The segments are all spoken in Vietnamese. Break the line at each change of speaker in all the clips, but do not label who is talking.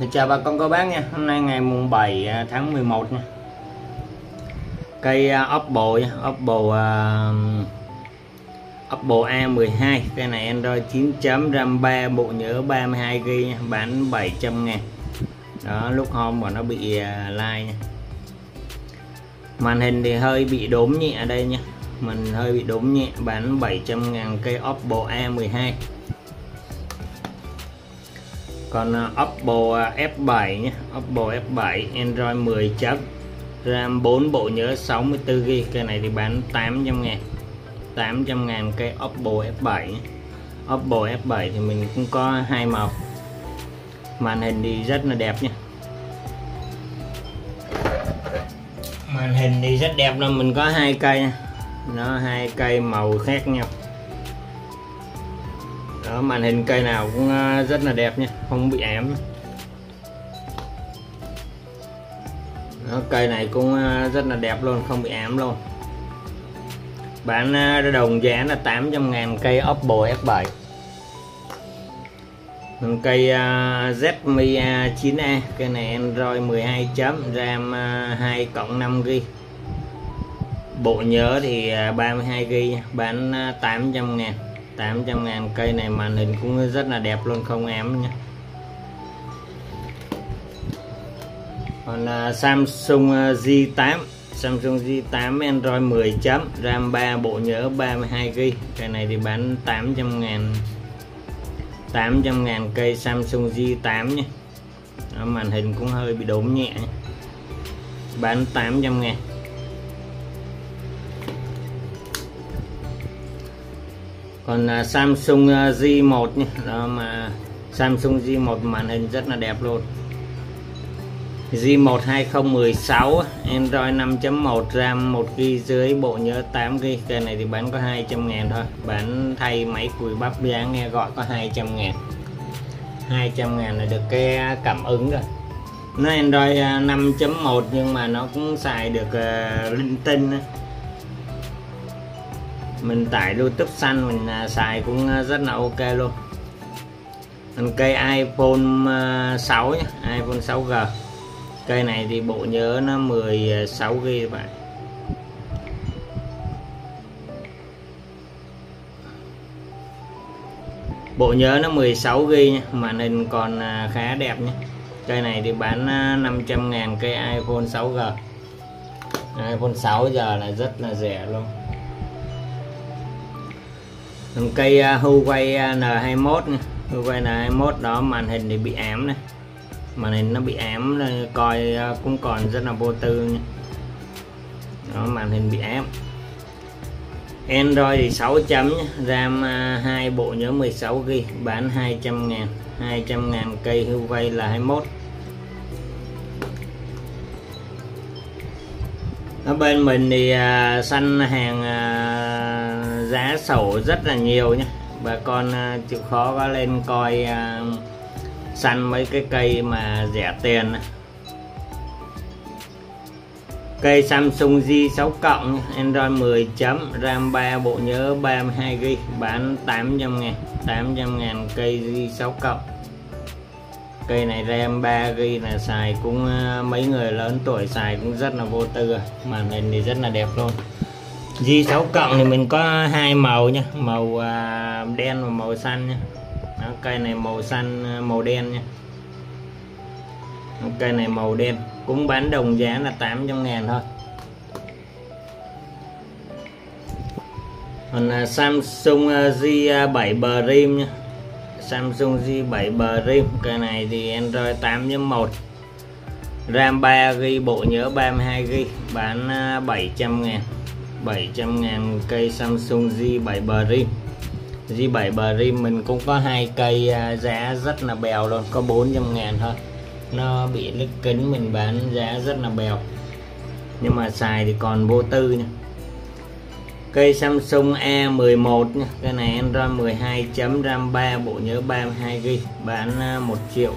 Thì chào bà con cô bác nha. Hôm nay ngày mùng 7 à, tháng 11 nha. Cây à, Oppo nha. Oppo uh, Oppo A12 Cây này Android 9 chấm RAM 3 bộ nhớ 32GB nha. Bán 700 ngàn. Đó lúc hôm mà nó bị à, like nha. Màn hình thì hơi bị đốm nhẹ ở đây nha. Mình hơi bị đốm nhẹ Bán 700 ngàn cây Oppo A12 còn ờ, Oppo ờ, F7 nhé. Oppo F7 Android 10 chấm RAM 4 bộ nhớ 64GB cái này thì bán 800 ngàn. 800 ngàn cây Oppo F7 nhé. Oppo F7 thì mình cũng có hai màu. Màn hình thì rất là đẹp nha màn hình thì rất đẹp là mình có hai cây nha. nó hai cây màu khác nhau đó màn hình cây nào cũng à, rất là đẹp nha không bị ém. Đó, cây này cũng à, rất là đẹp luôn không bị ém luôn. Bán à, đồng giá là 800 ngàn cây Oppo F7 cây Redmi 9A cây này Android 12 chấm RAM 2 cộng 5 GB bộ nhớ thì 32 GB bán 800 ngàn. 800 ngàn cây này màn hình cũng rất là đẹp luôn không em nhé còn uh, Samsung à, uh, J8 Samsung J8 Android 10 chấm RAM 3 bộ nhớ 32GB cái này thì bán 800 ngàn 800 ngàn cây Samsung J8 nhé Đó, màn hình cũng hơi bị đốm nhẹ nhé. bán 800 ngàn. Còn uh, Samsung à, uh, J1 nhé. Đó mà Samsung J1 màn hình rất là đẹp luôn. J1 2016 Android 5.1 RAM 1GB dưới bộ nhớ 8GB cây này thì bán có 200 ngàn thôi. Bán thay máy cùi bắp giá nghe gọi có 200 ngàn 200 ngàn là được cái cảm ứng rồi. Nó Android à, 5.1 nhưng mà nó cũng xài được uh, linh tinh mình tải youtube săn mình à, xài cũng à, rất là ok luôn. Còn cây iphone à, 6 nhá, nhé iphone 6g cây này thì bộ nhớ nó 16 g vậy. bộ nhớ nó 16 g nha màn hình còn khá đẹp nhé cây này thì bán 500 ngàn cây iPhone 6G iPhone 6 giờ là rất là rẻ luôn cây à, Huawei à, N21 này. Huawei N21 đó, màn hình thì bị ám này màn hình nó bị ám coi à, cũng còn rất là vô tư nha đó, màn hình bị ám. Android thì 6 chấm nhé. RAM 2 bộ nhớ 16GB bán 200 ngàn. 200 ngàn cây Huawei là 21 ở bên mình thì à, săn hàng à, giá sầu rất là nhiều nhé bà con à, chịu khó có lên coi à, săn mấy cái cây mà rẻ tiền cây Samsung J6 cộng Android 10 chấm RAM 3 bộ nhớ 32GB bán 800 ngàn 800 ngàn cây J6 cộng cây này RAM 3 g là xài cũng ờ, mấy người lớn tuổi xài cũng rất là vô tư à. màn hình thì rất là đẹp luôn. G6 cộng thì mình có hai màu nha màu à, đen và màu xanh nha Đó, cây này màu xanh ờ, màu đen nha cây này màu đen. Cũng bán đồng giá là 800 ngàn thôi. Còn à, Samsung ờ, G7 Prime nha Samsung J7 Prime cái này thì Android 8.1 RAM 3GB bộ nhớ 32GB bán à, 700 ngàn. 700 ngàn cây Samsung J7 Prime J7 Prime mình cũng có hai cây à, giá rất là bèo luôn, có 400 ngàn thôi. Nó bị lít kính, mình bán giá rất là bèo. Nhưng mà xài thì còn vô tư nha cây Samsung e A11 nha cái này Android 12 chấm RAM 3 bộ nhớ 32GB bán à, 1 triệu.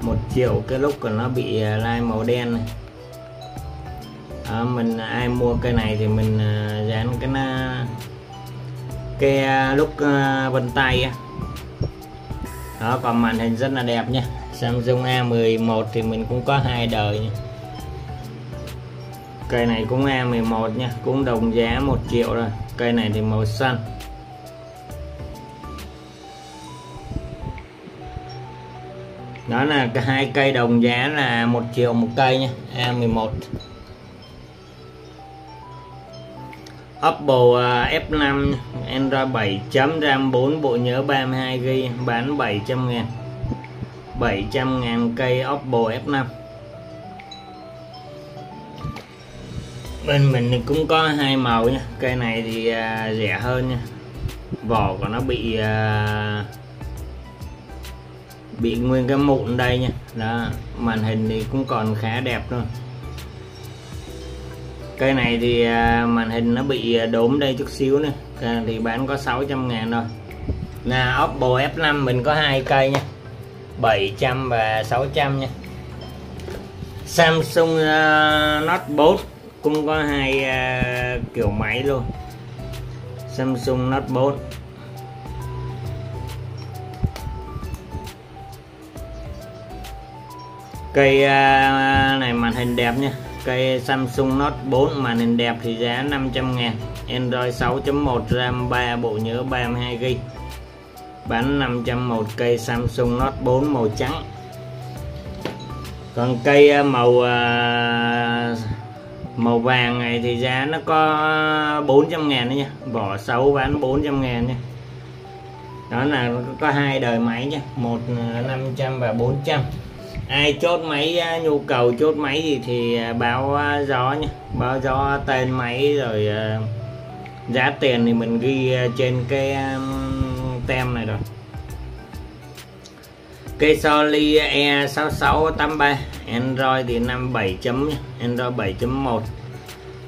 1 triệu cái lúc của nó bị à, lai màu đen này. Đó, mình à, ai mua cây này thì mình à, dán cái nó cái lúc vân tay đó còn màn hình rất là đẹp nha Samsung e A11 thì mình cũng có hai đời nha cây này cũng A11 nha, cũng đồng giá 1 triệu rồi. Cây này thì màu xanh. Đó là cái hai cây đồng giá là 1 triệu một cây nha A11 Oppo F5 Android 7 chấm RAM 4 bộ nhớ 32GB bán 700 ngàn. 700 ngàn cây Oppo F5 bên mình thì cũng có hai màu nha. Cây này thì à, rẻ hơn nha. Vỏ của nó bị à, bị nguyên cái mụn đây nha. Đó màn hình thì cũng còn khá đẹp luôn. Cây này thì à, màn hình nó bị à, đốm đây chút xíu nữa thì bán có 600 ngàn thôi. Là Oppo F5 mình có hai cây nha. 700 và 600 nha. Samsung uh, Note 4 cũng có hai uh, kiểu máy luôn Samsung Note 4 cây uh, này màn hình đẹp nha. Cây Samsung Note 4 màn hình đẹp thì giá 500 ngàn. Android 6.1 RAM 3 bộ nhớ 32GB bán 500 một cây Samsung Note 4 màu trắng. Còn cây à, màu uh, màu vàng này thì giá nó có 400 ngàn đấy nha. Vỏ xấu bán 400 ngàn nha. Đó là có hai đời máy nha. Một 500 và 400 ai chốt máy à, nhu cầu chốt máy gì thì à, báo à, gió nha. Báo gió tên máy rồi giá tiền thì mình ghi trên cái tem này rồi cây Sony E6683 Android thì 57 chấm Android 7.1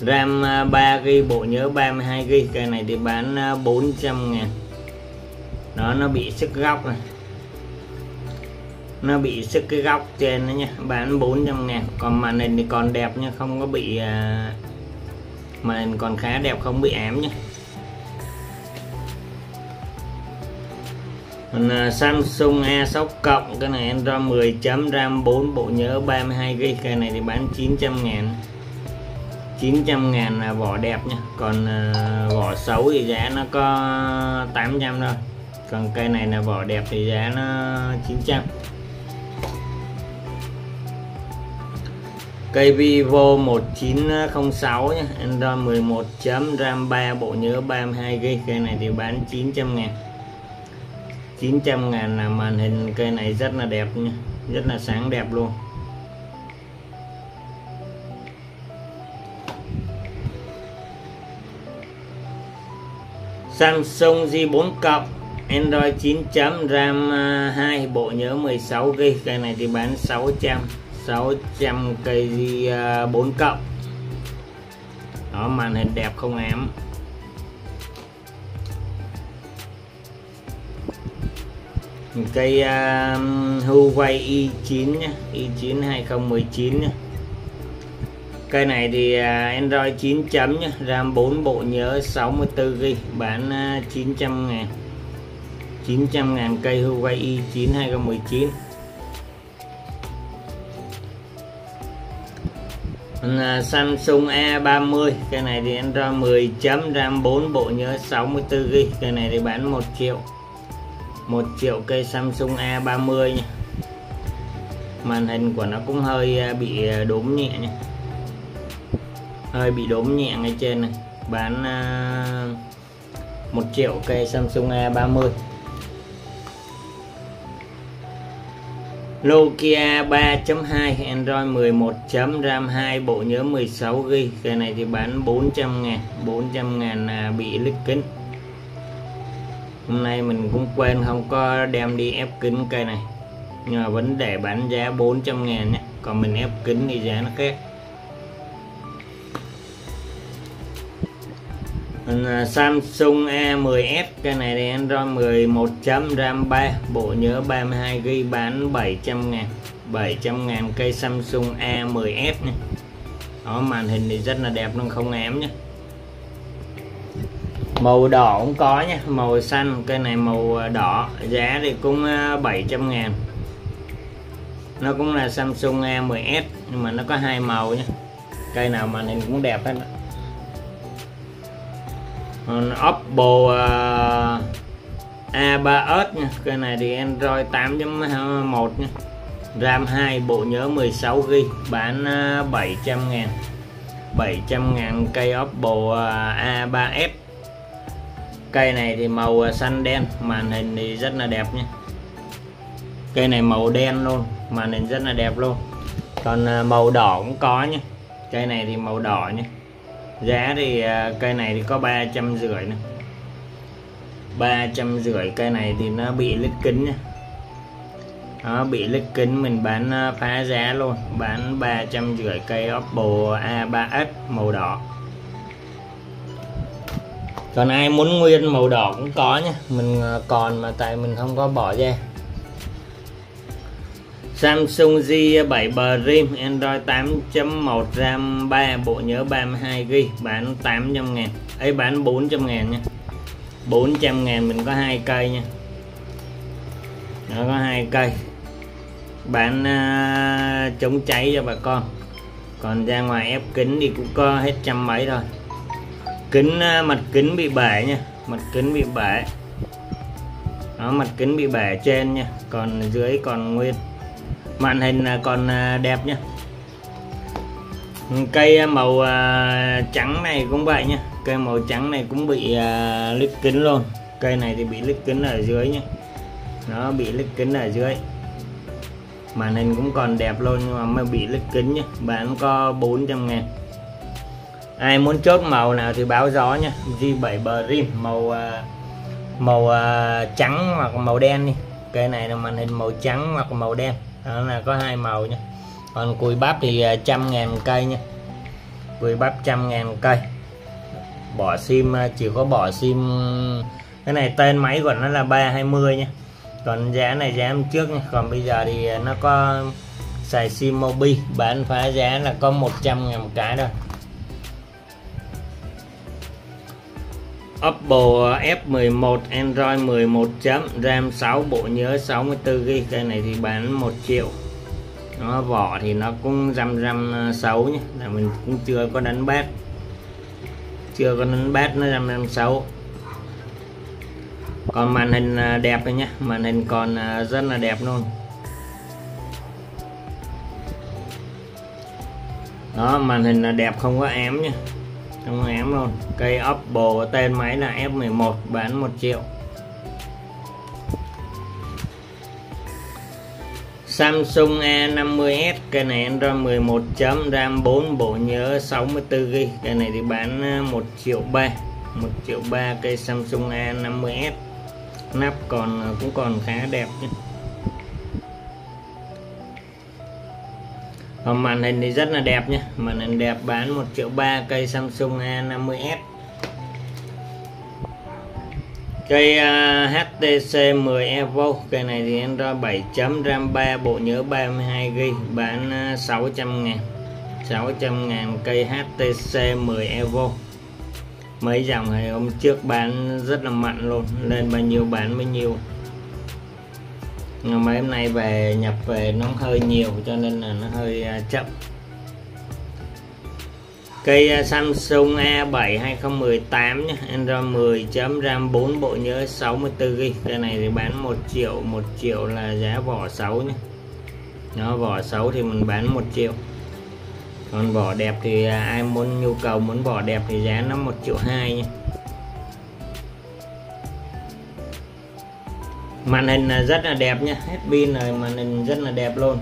RAM à, 3GB bộ nhớ 32GB cây này thì bán à, 400 ngàn. Đó, nó bị sức góc này. Nó bị sức cái góc trên đó nha bán 400 ngàn. Còn màn hình thì còn đẹp nha không có bị à, màn hình còn khá đẹp, không bị ám nhé Còn à, Samsung A6 cộng cái này Android 10 chấm RAM 4 bộ nhớ 32GB cái này thì bán 900 ngàn. 900 ngàn là vỏ đẹp nha. Còn uh, vỏ xấu thì giá nó có 800 thôi. Còn cây này là vỏ đẹp thì giá nó 900 cây Vivo 1906 nha. Android 11 chấm RAM 3 bộ nhớ 32GB cây này thì bán 900 ngàn. 900 ngàn là màn hình cây này rất là đẹp nha, rất là sáng đẹp luôn. Samsung J4 cộng, Android 9 chấm, RAM à, 2 bộ nhớ 16 GB cây này thì bán 600 600 cây J4 à, cộng. Đó, màn hình đẹp không ám cây uh, à, Huawei i9 nhé i9 2019 nhé cây này thì uh, Android 9 chấm nhé RAM 4 bộ nhớ 64GB bán à, uh, 900 ngàn 900 ngàn cây Huawei i9 2019 uh, Samsung A30 cây này thì Android 10 chấm RAM 4 bộ nhớ 64GB cây này thì bán 1 triệu. 1 triệu cây Samsung A30 nha. Màn hình của nó cũng hơi à, bị à, đốm nhẹ nha. Hơi bị đốm nhẹ ngay trên này. Bán à, uh, 1 triệu cây Samsung A30 Nokia 3.2 Android 11 chấm RAM 2 bộ nhớ 16GB cây này thì bán 400 ngàn 400 ngàn bị lít kính hôm nay mình cũng quên không có đem đi ép kính cây này. Nhưng mà vẫn để bán giá 400 ngàn nhé. Còn mình ép kính thì giá nó khác. À, Samsung A10s cái này thì Android 11 chấm, RAM 3 bộ nhớ 32GB bán 700 ngàn. 700 ngàn cây Samsung A10s này. đó, màn hình thì rất là đẹp, nó không ém nhé màu đỏ cũng có nha màu xanh cây này màu ờ, đỏ giá thì cũng ờ, 700 ngàn. Nó cũng là Samsung A10s nhưng mà nó có hai màu nha. Cây nào màn hình cũng đẹp hết còn Oppo ờ, uh, A3s nha cây này thì Android 8.1 nha. RAM 2 bộ nhớ 16GB bán 700 ngàn. 700 ngàn cây Oppo A3s cây này thì màu à, xanh đen, màn hình thì rất là đẹp nhé. Cây này màu đen luôn, màn hình rất là đẹp luôn. Còn à, màu đỏ cũng có nhé. Cây này thì màu đỏ nhé. Giá thì à, cây này thì có ba trăm rưỡi nữa ba trăm rưỡi, cây này thì nó bị lít kính nhé. Nó bị lít kính, mình bán phá giá luôn. Bán ba trăm rưỡi cây Oppo A3s màu đỏ còn ai muốn nguyên màu đỏ cũng có nha mình à, còn mà tại mình không có bỏ ra. Samsung J7 Prime Android 8.1 RAM 3 bộ nhớ 32GB bán 800 ngàn. Ấy bán 400 ngàn nha. 400 ngàn mình có hai cây nha. Nó có hai cây. Bán uh, chống cháy cho bà con. Còn ra ngoài ép kính thì cũng có hết trăm mấy thôi kính à, mặt kính bị bể nha. Mặt kính bị bể. Nó mặt kính bị bể trên nha. Còn dưới còn nguyên. Màn hình à, còn à, đẹp nha. Cây màu trắng này cũng vậy nha. Cây màu trắng này cũng bị lít kính luôn. Cây này thì bị lít kính ở dưới nha, nó bị lít kính ở dưới. Màn hình cũng còn đẹp luôn nhưng mà mới bị lít kính nhé bán có 400 ngàn ai muốn chốt màu nào thì báo gió nha. G7 Brim màu à, màu uh, trắng hoặc màu đen đi. Cây này là màn hình màu trắng hoặc màu đen. Đó là có hai màu nha. Còn cùi bắp thì à, trăm ngàn cây nha. Cùi bắp trăm ngàn cây. Bỏ sim chỉ có bỏ sim cái này tên máy của nó là 320 nha. Còn giá này giá hôm trước nha. Còn bây giờ thì nó có xài sim mobi bán phá giá là có 100 ngàn một cái thôi. Oppo F11 Android 11 chấm, RAM 6 bộ nhớ 64GB cái này thì bán 1 triệu. Nó vỏ thì nó cũng răm răm ờ, xấu nhé là mình cũng chưa có đánh bát. Chưa có đánh bát, nó răm răm xấu. Còn màn hình ờ, đẹp rồi nhé màn hình còn ờ, rất là đẹp luôn. Đó, màn hình là đẹp không có ém nha không có ém luôn cây Oppo tên máy là F11 bán 1 triệu. Samsung A50s cái này Android 11 chấm, RAM 4 bộ nhớ 64GB cái này thì bán à, 1 triệu 3 1 triệu 3 cây Samsung A50s nắp còn à, cũng còn khá đẹp nhé. Còn màn hình thì rất là đẹp nhé màn hình đẹp bán 1 triệu 3 cây Samsung A50s cây uh, HTC 10 Evo. Cây này thì Android 7 chấm RAM 3 bộ nhớ 32GB bán à, uh, 600 ngàn. 600 ngàn cây HTC 10 Evo. Mấy dòng này hôm trước bán rất là mạnh luôn lên bao nhiêu bán bao nhiêu nhưng mấy hôm nay về nhập về nó hơi nhiều, cho nên là nó hơi à, chậm. Cây à, Samsung e A7 2018 nhé, Android 10 chấm RAM 4 bộ nhớ 64GB Cây này thì bán 1 triệu 1 triệu là giá vỏ 6 nhé. Nó vỏ xấu thì mình bán 1 triệu. Còn vỏ đẹp thì à, ai muốn nhu cầu muốn vỏ đẹp thì giá nó 1 triệu 2 nhé. Màn hình rất là đẹp nha, hết pin rồi màn hình rất là đẹp luôn.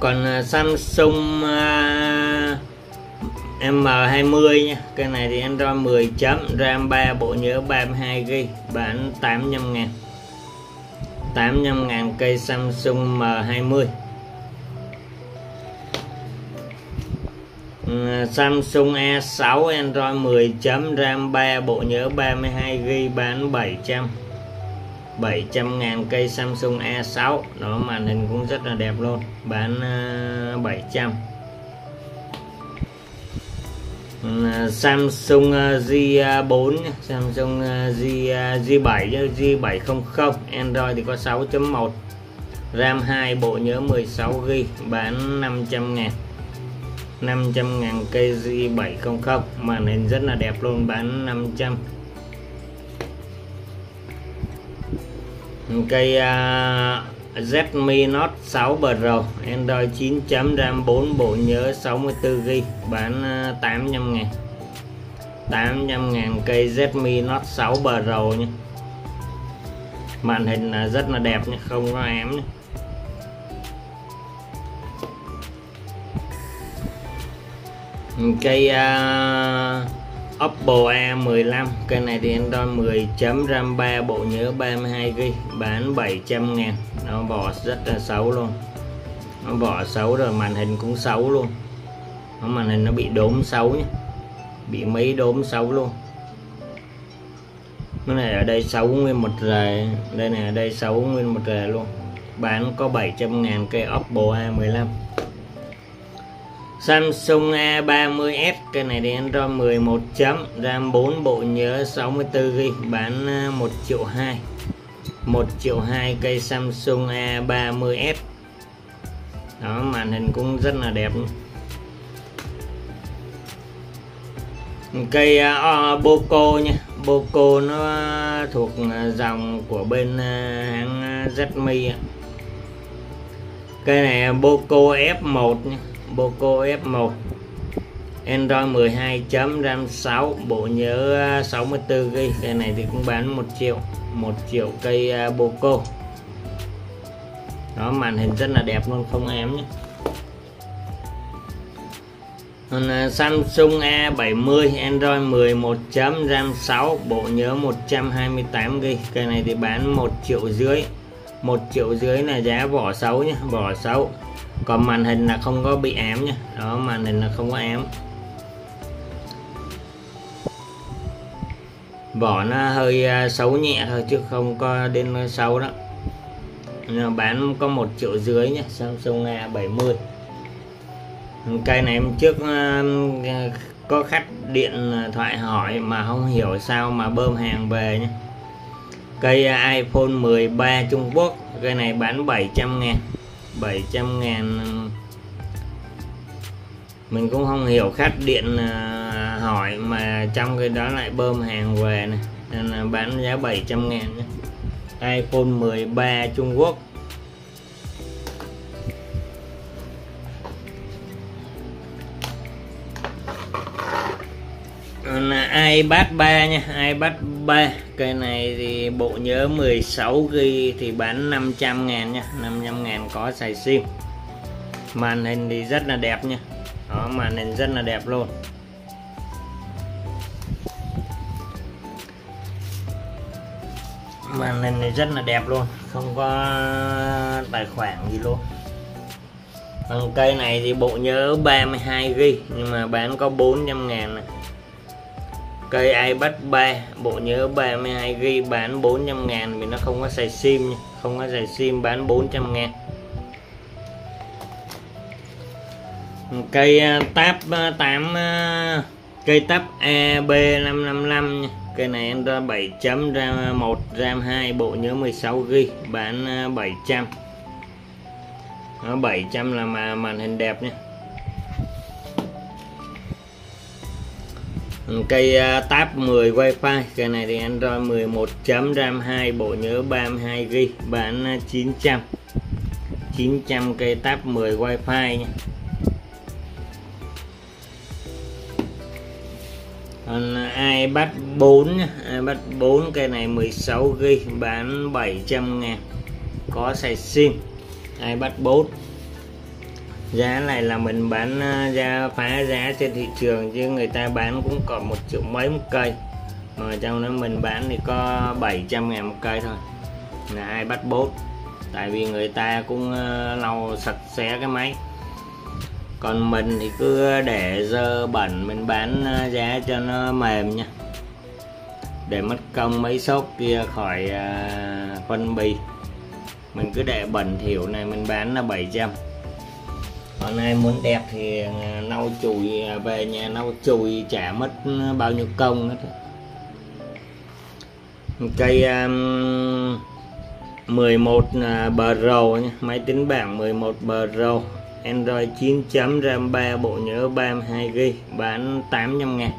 Còn à, Samsung à, M20 nha cái này thì Android 10 chấm RAM 3 bộ nhớ 32GB bản 85 ngàn. 85 ngàn cây Samsung M20 Samsung e A6 Android 10 chấm, RAM 3 bộ nhớ 32GB bán 700 700 ngàn cây Samsung e A6 đó, màn hình cũng rất là đẹp luôn, bán ờ, 700 ờ, Samsung ờ, J4 Samsung J J7 J700 Android thì có 6.1 RAM 2 bộ nhớ 16GB bán 500 ngàn. 500 ngàn cây J700 màn hình rất là đẹp luôn bán 500 cây uh, Redmi Note 6 Pro Android 9 chấm RAM 4 bộ nhớ 64GB bán à, 800 ngàn. 800 ngàn cây Redmi Note 6 Pro nhé màn hình rất là đẹp nhé không có ém nhé cây uh, à, Oppo A15 cây này thì Android 10 RAM 3 bộ nhớ 32GB bán 700 ngàn. Nó vỏ rất là xấu luôn. Nó vỏ xấu rồi màn hình cũng xấu luôn. Nó màn hình nó bị đốm xấu nhé bị mấy đốm xấu luôn. Cái này ở đây xấu nguyên một rề. Đây này ở đây xấu nguyên một rề luôn. Bán có 700 ngàn cây Oppo A15 Samsung A30s cái này thì Android 11 chấm RAM 4 bộ nhớ 64GB bán à, 1 triệu 2 1 triệu 2 cây Samsung A30s đó màn hình cũng rất là đẹp. Cây à, uh, Boco nha. Boco nó thuộc à, dòng của bên uh, hãng Redmi. Cây này Boco F1 nha. Poco F1 Android 12 chấm RAM 6 bộ nhớ à, 64GB cái này thì cũng bán 1 triệu 1 triệu cây à, Poco. Nó đó, màn hình rất là đẹp luôn, không em nhé. Còn à, Samsung A70 Android 11 chấm RAM 6 bộ nhớ 128GB cây này thì bán 1 triệu dưới 1 triệu dưới là giá vỏ xấu nhé, vỏ xấu còn màn hình là không có bị ám nha. Đó, màn hình là không có ám. Vỏ nó hơi à, xấu nhẹ thôi chứ không có đến xấu đó. Bán có một triệu dưới nhé Samsung A70 cây này em trước à, có khách điện thoại hỏi mà không hiểu sao mà bơm hàng về nhé cây iPhone 13 Trung Quốc cây này bán 700 ngàn. 700 ngàn mình cũng không hiểu khách điện à, hỏi mà trong cái đó lại bơm hàng về này nên là bán giá 700 ngàn nhé. iPhone 13 Trung Quốc iPad 3 nha, iPad 3 cây này thì bộ nhớ 16GB thì bán 500 ngàn nha. 500 ngàn có xài sim. Màn hình thì rất là đẹp nha. Đó, màn hình rất là đẹp luôn. Màn hình thì rất là đẹp luôn, không có tài khoản gì luôn. Còn cây này thì bộ nhớ 32GB nhưng mà bán có 400 ngàn này cây iPad 3 bộ nhớ 32GB bán 400 ngàn vì nó không có xài sim nha. không có xài sim bán 400 ngàn cây à, tab 8 à, à, cây tab AB555 nha. cây này em ra 7 chấm, ra 1 RAM 2 bộ nhớ 16GB bán 700 700 là mà màn hình đẹp nha Ừ, cây à, tab 10 wifi. Cây này thì Android 11 chấm RAM 2 bộ nhớ 32GB bán à, 900 900 cây tab 10 wifi nha. Còn à, iPad 4 nha. iPad 4 cây này 16GB bán 700 ngàn. Có sạc sim. iPad 4 giá này là mình bán à, ra phá giá trên thị trường chứ người ta bán cũng còn một triệu mấy một cây. Mà trong đó mình bán thì có 700 ngàn một cây thôi. Là hai bắt bốt? Tại vì người ta cũng à, lau sạch sẽ cái máy. Còn mình thì cứ để dơ bẩn, mình bán à, giá cho nó mềm nha. Để mất công mấy sốt kia khỏi phân bì. Mình cứ để bẩn thiểu này mình bán là 700 hôm nay muốn đẹp thì à, nấu chùi à, về nhà nấu chùi chả mất ừ, bao nhiêu công hết cây um, 11 à, bờ rầu nhé máy tính bảng 11 bờ rầu Android 9 chấm RAM 3 bộ nhớ 32GB bán 800 ngàn.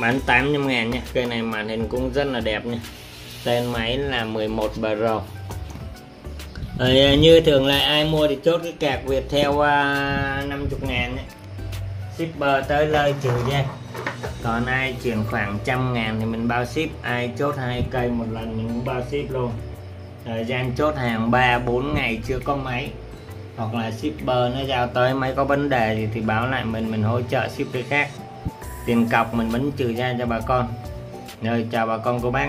Bán 800 ngàn nha cây này màn hình cũng rất là đẹp nha tên máy là 11 bờ rầu rồi, à, như thường là ai mua thì chốt cái cạc Việt theo à, uh, 50 ngàn ấy. shipper tới lời trừ nha. Còn ai chuyển khoảng trăm ngàn thì mình bao ship. Ai chốt hai cây một lần mình cũng bao ship luôn. Thời gian chốt hàng 3 4 ngày chưa có máy. Hoặc là shipper nó giao tới máy có vấn đề thì, thì báo lại mình mình hỗ trợ ship cái khác. Tiền cọc mình vẫn trừ ra cho bà con. Rồi chào bà con cô bác